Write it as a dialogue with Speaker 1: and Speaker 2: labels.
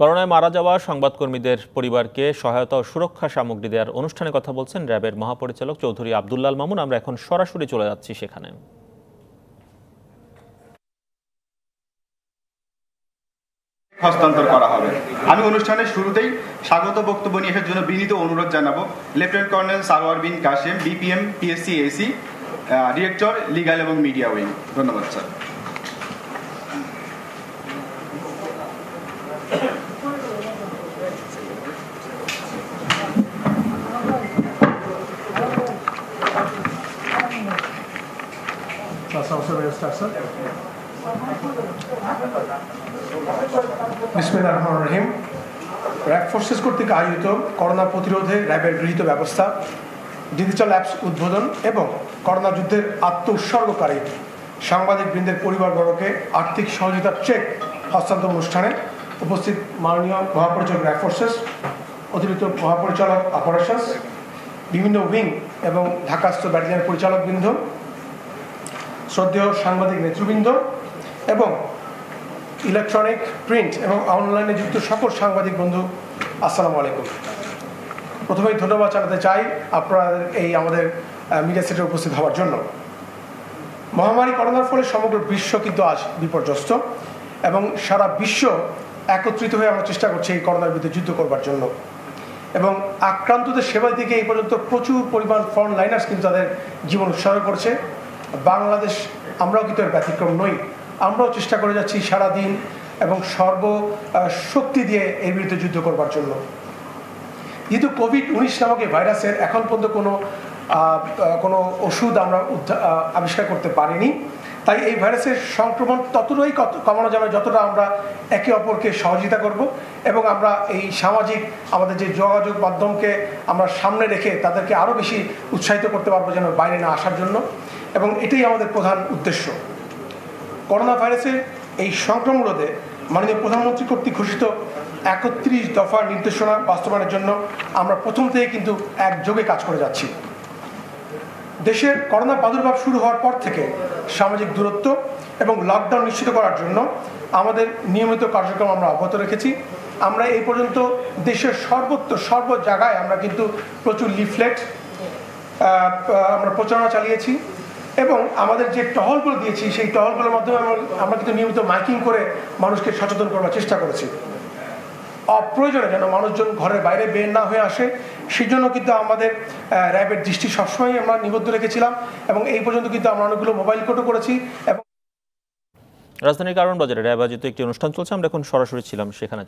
Speaker 1: করোনায় মারা যাওয়া সংবাদকর্মীদের পরিবারকে সহায়তা ও সুরক্ষা সামগ্রী দেওয়ার অনুষ্ঠানে কথা বলছেন র্যাবের মহাপরিচালক চৌধুরী আবদুল্লাল মামুন। আমরা এখন সরাসরি চলে যাচ্ছি সেখানে।
Speaker 2: হস্তান্তর করা হবে। আমি অনুষ্ঠানের শুরুতেই স্বাগত বক্তব্য নিয়ে জন্য বিনীত অনুরোধ জানাব। Lieutenant colonel Sarwar bin Kashem, BPM, PSC, AC director, legal এবং মিডিয়া উইং। ধন্যবাদ, sir.
Speaker 3: That's Rahim. RAB forces কর্তৃক আয়োজিত করোনা প্রতিরোধে র্যাবের গৃহীত ব্যবস্থা, ডিজিটাল অ্যাপস উদ্বোধন এবং করোনা যুদ্ধের আত্ম উৎসর্গকারী সাংবাদিক বৃন্দের পরিবারবর্গকে আর্থিক সহযোগিতার চেক হস্তান্তর অনুষ্ঠানে উপস্থিত মাননীয় মহাপরিচালক র্যাব ফোর্সেস অতিরিক্ত মহাপরিচালক অপারেশনস বিভিন্ন উইং এবং ঢাকাস্থ ব্যাটালিয়ন পরিচালকবৃন্দ শ্রদ্ধেয় সাংবাদিক নেতৃবৃন্দ এবং ইলেকট্রনিক প্রিন্ট এবং অনলাইনে যুক্ত সকল সাংবাদিক বন্ধু, আসসালামু আলাইকুম। প্রথমেই ধন্যবাদ জানাতে চাই আপনাদের এই আমাদের মিডিয়া সেটে উপস্থিত হওয়ার জন্য। মহামারী করোনার ফলে সমগ্র বিশ্ব কিন্তু আজ বিপর্যস্ত এবং সারা বিশ্ব একত্রিত হয়ে আমরা চেষ্টা করছি এই করোনার বিরুদ্ধে যুদ্ধ করবার জন্য। এবং আক্রান্তদের সেবা দিকে এই পর্যন্ত প্রচুর পরিমাণ ফ্রন্ট লাইনার্স কিন্তু তাদের জীবন উৎসর্গ করেছে। বাংলাদেশ, আমরাও কিন্তু এর ব্যতিক্রম নই। আমরাও চেষ্টা করে যাচ্ছি সারা দিন এবং সর্ব শক্তি দিয়ে এর বিরুদ্ধে যুদ্ধ করবার জন্য। যেহেতু কোভিড উনিশ নামক এই ভাইরাসের এখন পর্যন্ত কোনো কোনো ওষুধ আমরা আবিষ্কার করতে পারিনি। তাই এই ভাইরাসের সংক্রমণ ততটাই কত- কমানো যাবে যতটা আমরা একে অপরকে সহযোগিতা করব এবং আমরা এই সামাজিক, আমাদের যে যোগাযোগ মাধ্যমকে আমরা সামনে রেখে তাদেরকে আরও বেশি উৎসাহিত করতে পারব যেন বাইরে না আসার জন্য। এবং এটাই আমাদের প্রধান উদ্দেশ্য। করোনা ভাইরাসের এই সংক্রমণ রোধে মাননীয় প্রধানমন্ত্রী কর্তৃক ঘোষিত একত্রিশ দফার নির্দেশনা বাস্তবায়নের জন্য আমরা প্রথম থেকে কিন্তু একযোগে কাজ করে যাচ্ছি। দেশের করোনা প্রাদুর্ভাব শুরু হওয়ার পর থেকে সামাজিক দূরত্ব এবং লকডাউন নিশ্চিত করার জন্য আমাদের নিয়মিত কার্যক্রম আমরা অব্যাহত রেখেছি। আমরা এই পর্যন্ত দেশের সর্বত্র সর্ব জায়গায় আমরা কিন্তু প্রচুর লিফলেট আমরা প্রচারণা চালিয়েছি। এবং আমাদের যে টহলগুলো দিয়েছি, সেই টহলগুলোর মাধ্যমে আমরা কিন্তু নিয়মিত মাইকিং করে মানুষকে সচেতন করার চেষ্টা করেছি। অপ্রয়োজনে যেন মানুষজন ঘরের বাইরে বের না হয়ে আসে সেই জন্য কিন্তু আমাদের র্যাবের দৃষ্টি সবসময় আমরা নিবদ্ধ রেখেছিলাম এবং এই পর্যন্ত কিন্তু আমরা অনেকগুলো মোবাইল কোর্টও করেছি এবং
Speaker 1: রাজধানীর কারণ বাজারে র্যাব আয়োজিত একটি অনুষ্ঠান চলছে। আমরা এখন সরাসরি ছিলাম সেখানে।